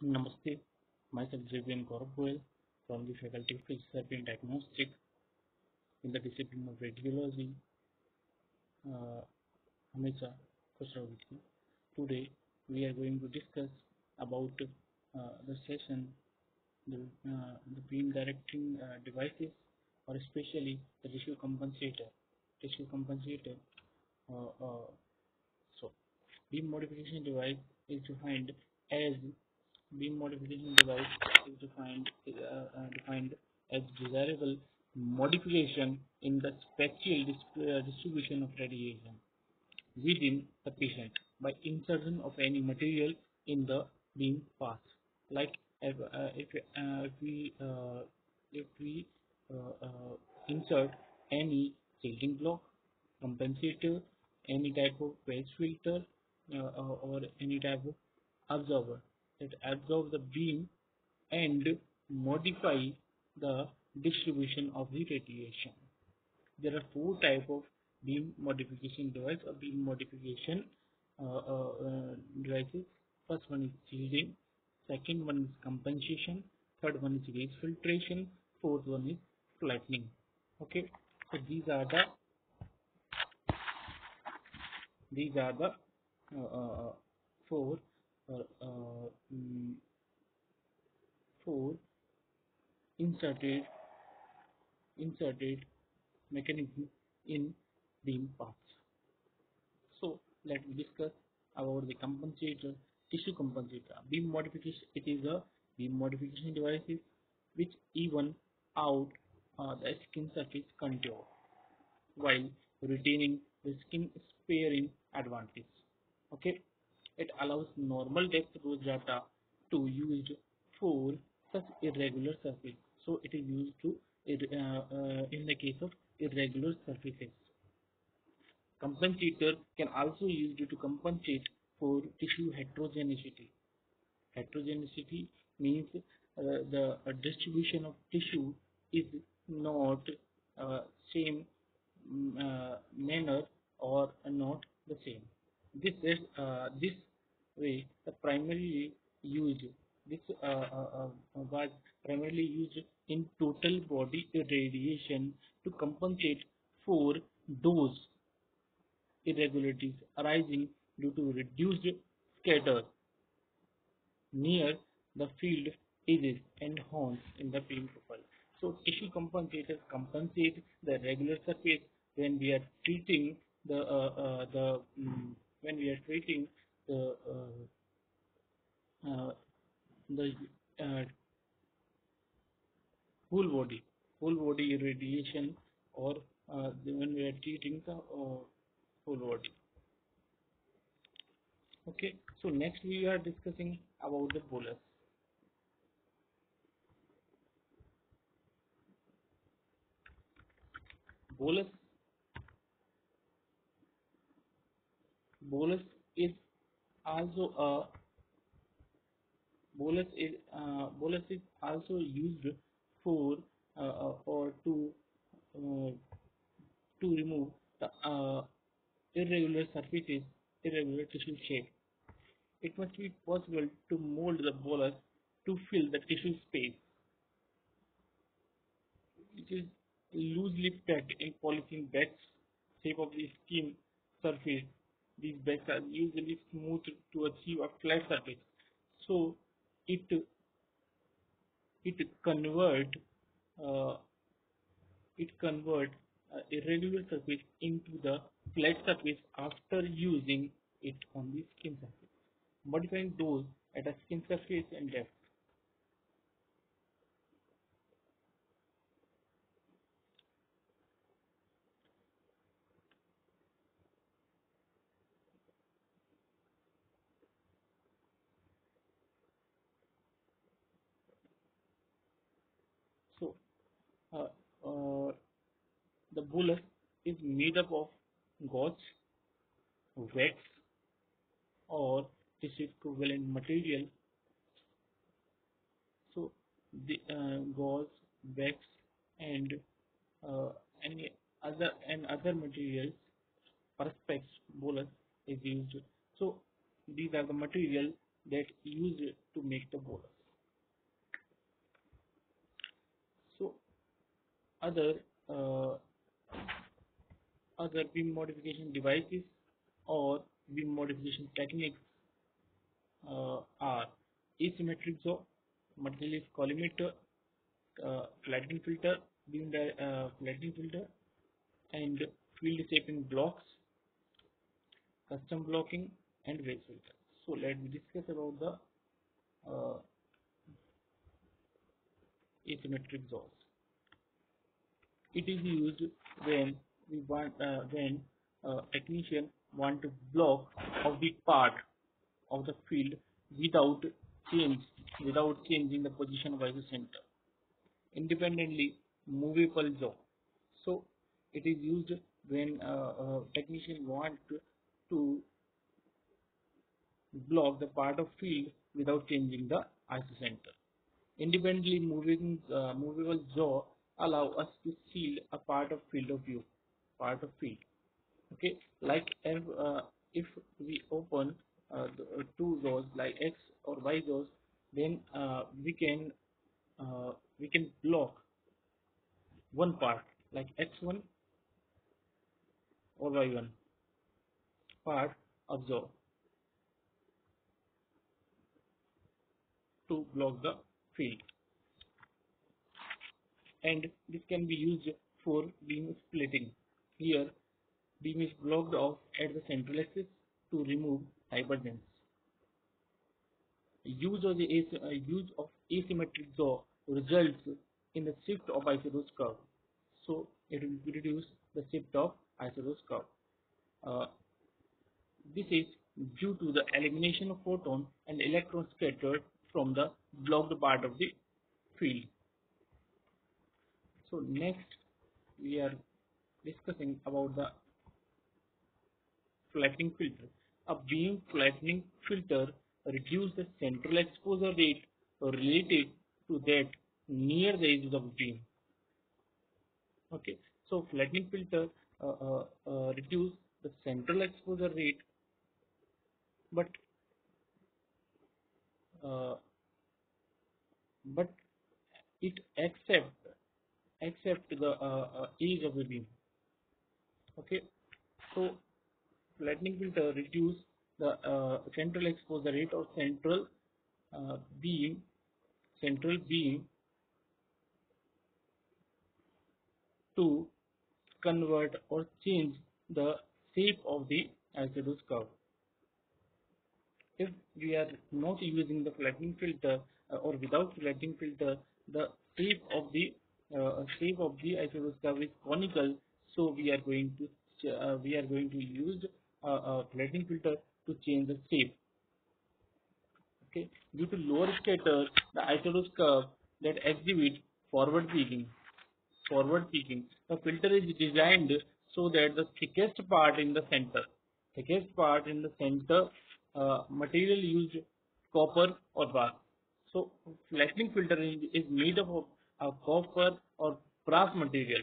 Namaste, myself JV'n Gaurav Goyal from the Faculty of Physiotherapy and Diagnostic in the discipline of Radiology. Uh, Hamesha Khosravitki. Today we are going to discuss about uh, the session, the, uh, the beam directing uh, devices or especially the tissue compensator. Tissue compensator. Uh, uh so beam modification device is defined as beam modification device is defined uh, uh, defined as desirable modification in the spatial uh, distribution of radiation within the patient by insertion of any material in the beam path. Like if, uh, if, uh, if we uh, if we insert any shielding block, compensator, any type of phase filter, or or any type of absorber that absorb the beam and modify the distribution of the radiation. There are four type of beam modification device or beam modification uh, uh, devices. First one is shielding, second one is compensation, third one is phase filtration, fourth one is flattening. Okay, so these are the these are the uh, uh, four uh, uh, mm, four inserted inserted mechanism in beam paths. So let me discuss about the compensator, tissue compensator. Beam modification, it is a beam modification devices which even out uh, the skin surface contour while retaining the skin sparing advantage. Okay, it allows normal depth data to used for such irregular surface. So it is used to uh, uh, in the case of irregular surfaces. Compensator can also be used to compensate for tissue heterogeneity. Heterogeneity means uh, the distribution of tissue is not uh, same mm, manner or not the same. This is this way the primarily used this uh, uh, was primarily used in total body irradiation to compensate for those irregularities arising due to reduced scatter near the field edges and horns in the beam profile. So tissue compensators compensate the regular surface when we are treating the uh, uh, the um, when we are treating the uh, uh the uh, whole body whole body irradiation or uh, when we are treating the whole body. Okay so next we are discussing about the bolus. Bolus bolus is also a bolus is uh, bolus is also used for uh, or to uh, to remove the uh, irregular surfaces irregular tissue shape. It must be possible to mold the bolus to fill the tissue space. It is loosely packed in polythene bags shape of the skin surface. These bags are usually smooth to achieve a flat surface. So it it convert uh, it convert uh, irregular surface into the flat surface after using it on the skin surface, modifying those at a skin surface and depth. So, uh, uh, the bolus is made up of gauze, wax, or tissue equivalent material. So, the uh, gauze, wax, and uh, any other and other materials perspex bolus is used. So, these are the material that used to make the bolus. So other uh, other beam modification devices or beam modification techniques uh, are asymmetric jaw, multileaf collimator, uh, flattening filter, beam uh, flattening filter, and field shaping blocks, custom blocking, and wedge filter. So let me discuss about the uh, asymmetric jaws. It is used when we want uh, when uh, technician want to block of the part of the field without change without changing the position of the center. Independently movable jaw so it is used when uh, uh, technician want to, to block the part of field without changing the isocenter independently moving uh, movable jaw allow us to seal a part of field of view part of field okay? Like if, uh, if we open uh, uh, two rows like x or y rows then uh, we can uh, we can block one part like x1 or y1 part of jaw to block the field. And this can be used for beam splitting here beam is blocked off at the central axis to remove divergence. Use of, the, uh, use of asymmetric jaw results in the shift of Isodose curve. So it will reduce the shift of Isodose curve. Uh, this is due to the elimination of photon and electron scattered from the blocked part of the field. So next we are discussing about the flattening filter. A beam flattening filter reduces the central exposure rate related to that near the edges of the beam. Okay, so flattening filter uh, uh, uh, reduce the central exposure rate, but uh, but it accept accept the uh, uh, edge of the beam. Okay, so flattening filter reduce the uh, central exposure rate or central uh, beam central beam to convert or change the shape of the Isodose curve. If we are not using the flattening filter uh, or without flattening filter, the shape of the uh, shape of the Isodose curve is conical, so we are going to uh, we are going to use a, a flattening filter to change the shape. Okay, due to lower scatter, the Isodose curve that exhibit forward peaking. Forward peaking. The filter is designed so that the thickest part in the center, thickest part in the center, uh, material used copper or brass. So flattening filter is, is made up of, of copper or brass material.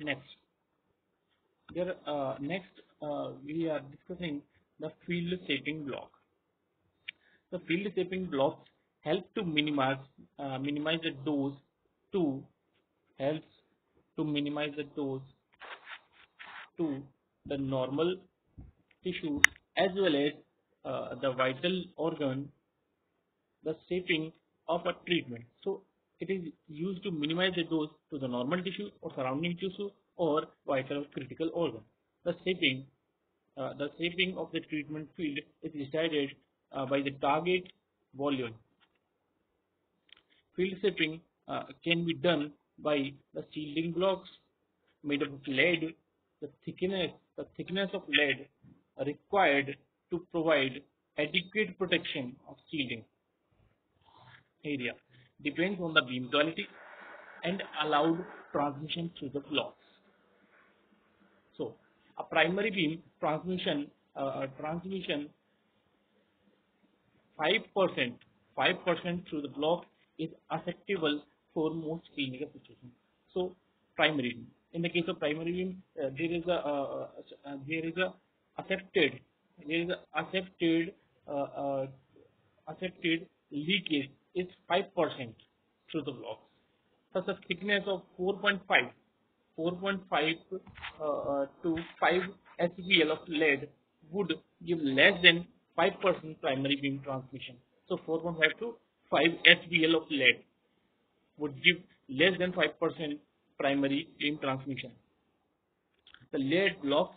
Next. There uh, next uh, we are discussing the field shaping block. The field shaping blocks help to minimize uh, minimize the dose to helps to minimize the dose to the normal tissue as well as uh, the vital organ the shaping of a treatment. So it is used to minimize the dose to the normal tissue or surrounding tissue or vital or critical organ. The shaping, uh, the shaping of the treatment field is decided uh, by the target volume. Field shaping uh, can be done by the shielding blocks made of lead. The thickness, the thickness of lead required to provide adequate protection of shielding area depends on the beam quality and allowed transmission through the blocks. So a primary beam transmission uh, transmission 5% 5% through the block is acceptable for most clinical situations. So primary beam. In the case of primary beam, uh, there is a uh, uh, there is a accepted there is a accepted accepted leakage is 5% through the blocks. Thus, a thickness of 4.5 4.5 uh, to 5 SVL of lead would give less than 5% primary beam transmission. So 4.5 to 5 SVL of lead would give less than 5% primary beam transmission. The lead blocks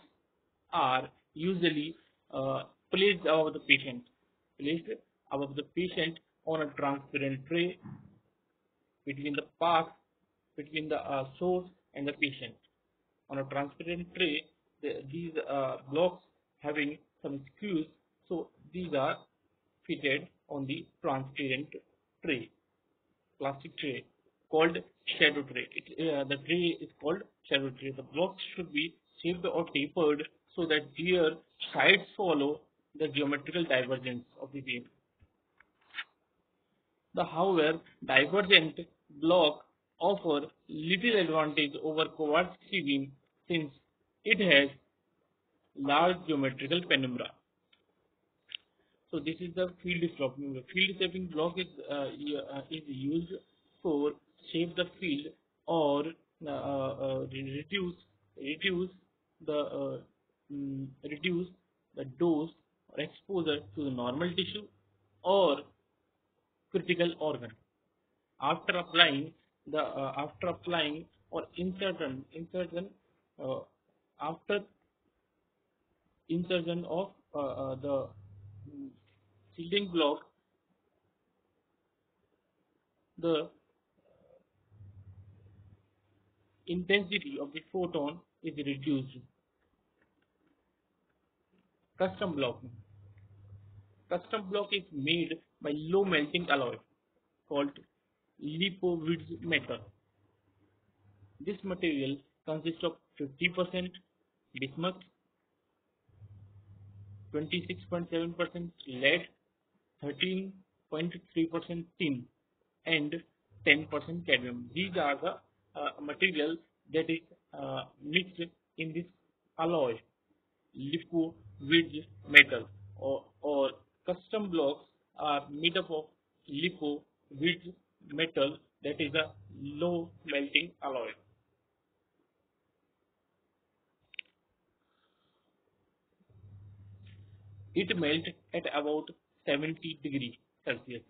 are usually uh, placed above the patient, placed above the patient on a transparent tray between the path between the uh, source and the patient. On a transparent tray, the, these uh, blocks having some screws, so these are fitted on the transparent tray, plastic tray called shadow tray. It, uh, the tray is called shadow tray. The blocks should be shaped or tapered so that their sides follow the geometrical divergence of the wave. The however divergent block offer little advantage over Kowarski beam since it has large geometrical penumbra. So this is the field block. Field shaping block is uh, is used for shape the field or uh, uh reduce reduce the uh, mm, reduce the dose or exposure to the normal tissue or critical organ. After applying the uh, after applying or insertion insertion uh, after insertion of uh, uh the shielding block the intensity of the photon is reduced. Custom block. Custom block is made by low melting alloy called Lipowitz metal. This material consists of 50% bismuth, 26.7% lead, 13.3% tin, and 10% cadmium. These are the uh, material that is uh, mixed in this alloy, Lipowitz metal, or, or custom blocks are made up of lipo with metal that is a low melting alloy. It melts at about 70 degrees Celsius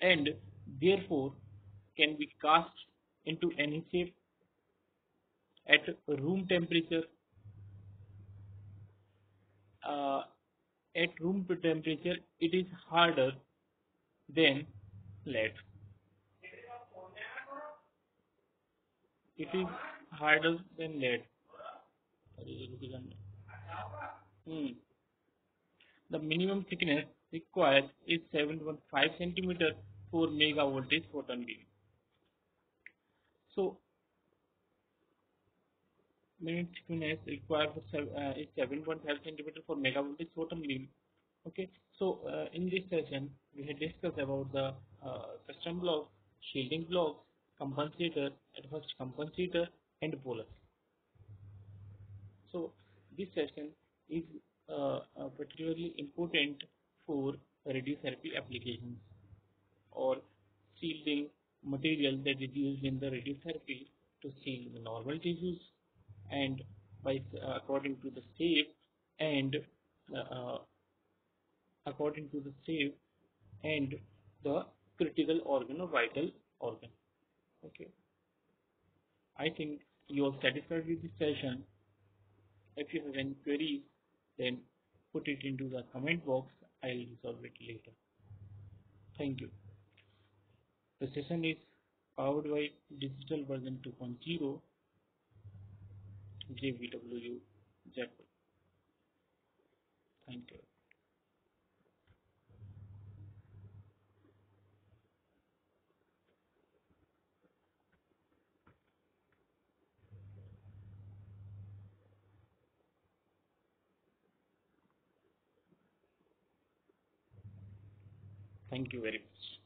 and therefore can be cast into any shape at room temperature uh, at room temperature it is harder then lead. It is harder than lead. Hmm. The minimum thickness required is 7.5 cm for mega voltage photon beam. So, minimum thickness required for, uh, is 7.5 centimeter for mega voltage photon beam okay so uh, in this session we had discussed about the uh, custom block shielding blocks compensator advanced compensator and bolus so this session is uh, uh particularly important for radiotherapy applications or shielding material that is used in the radiotherapy to shield the normal tissues and by uh, according to the shape and uh, according to the shape and the critical organ or vital organ. Okay. I think you are satisfied with this session. If you have any queries, then put it into the comment box. I'll resolve it later. Thank you. The session is powered by digital version 2.0 JVWU Jaipur. Thank you. Thank you very much.